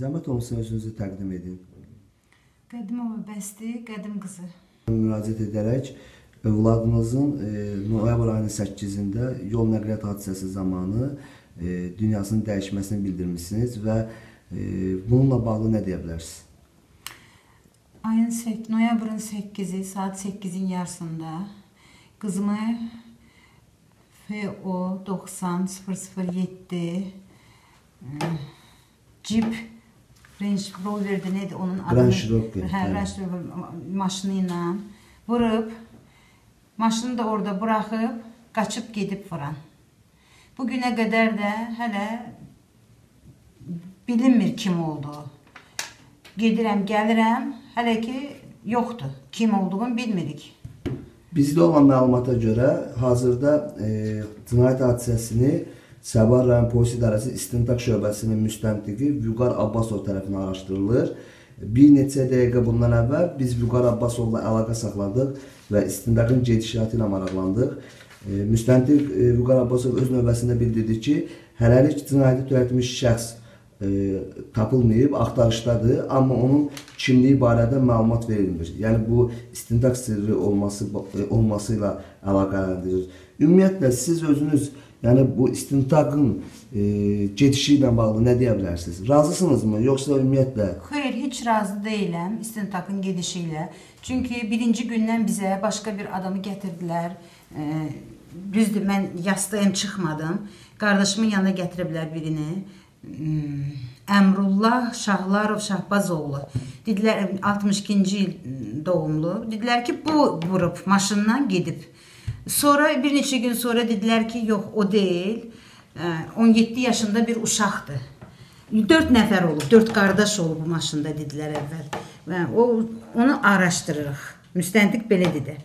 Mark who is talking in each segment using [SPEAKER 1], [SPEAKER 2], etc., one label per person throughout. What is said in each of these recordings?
[SPEAKER 1] Zəhmət olmasa özünüzü təqdim edin.
[SPEAKER 2] Qədimova Bəsti, Qədim qızı.
[SPEAKER 1] Müraciət edərək övladınızın e, noyabr ayının 8-də yol nəqliyyat hadisəsi zamanı e, dünyasının dəyişməsini bildirmisiniz və e, bununla bağlı nə deyə bilərsiniz?
[SPEAKER 2] Ayın 8, noyabrın 8-i saat 8-in yarısında qızımı FO 90 007 Jeep Range Rover'də nədir onun adı?
[SPEAKER 1] Range Rover,
[SPEAKER 2] Hə. Range Rover maşını ilə vurub maşını da orada buraxıb qaçıb gedib vuran. Bu günə qədər də hələ bilinmir kim olduğu. Gedirəm, gəlirəm, hələ ki yoxdur. Kim olduğunu bilmirik.
[SPEAKER 1] Bizdə olan məlumata görə hazırda e, cinayət hadisəsini Səbar rayon polis idarəsi İstintaq şöbəsinin müstəntiqi Vüqar Abbasov tərəfindən araşdırılır. Bir neçə dəqiqə bundan əvvəl biz Vüqar Abbasovla əlaqə saxladıq və istintaqın gedişatı ilə maraqlandıq. E, müstəntiq e, Vüqar Abbasov öz növbəsində bildirdi ki, hələlik cinayəti törətmiş şəxs e, tapılmayıb, axtarışdadır, amma onun kimliyi barədə məlumat verilmir. Yəni bu istintaq sirri olması olması ilə əlaqələndirir. Ümumiyyətlə siz özünüz yəni bu istintaqın e, gedişi ilə bağlı nə deyə bilərsiniz? Razısınızmı, yoxsa ümumiyyətlə
[SPEAKER 2] Xeyr, heç razı deyiləm istintaqın gedişi ilə. Çünki birinci gündən bizə başqa bir adamı gətirdilər. E, düzdür, mən yastayım, çıxmadım. Qardaşımın yanına gətiriblər birini. Hmm, Əmrullah Şahlarov Şahbazoğlu. Dedilər 62-ci il doğumlu. Dedilər ki, bu vurub maşından gedib. Sonra bir neçə gün sonra dedilər ki, yox, o deyil. Ə, 17 yaşında bir uşaqdır. 4 nəfər olub, 4 qardaş olub bu maşında dedilər əvvəl. Və o onu araşdırırıq. Müstəntiq belə dedi.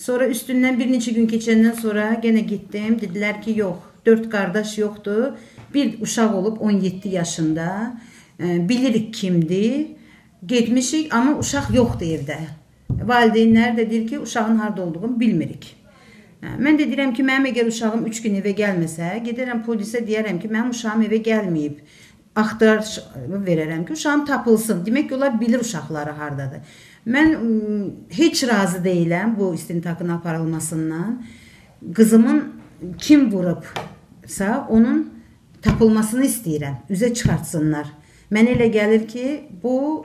[SPEAKER 2] Sonra üstündən bir neçə gün keçəndən sonra yenə getdim. Dedilər ki, yox, 4 qardaş yoxdur. Bir uşaq olub 17 yaşında. Bilirik kimdir. Getmişik, amma uşaq yoxdur evdə. Valideynlər də deyir ki, uşağın harda olduğunu bilmirik. Mən də deyirəm ki, mənim əgər uşağım 3 gün evə gəlməsə, gedərəm polisə deyərəm ki, mənim uşağım evə gəlməyib. Axtarış verərəm ki, uşağım tapılsın. Demək ki, onlar bilir uşaqları hardadır. Mən heç razı deyiləm bu istintaqın aparılmasından. Qızımın kim vurubsa, onun tapılmasını istəyirəm. Üzə çıxartsınlar. Mənə elə gəlir ki, bu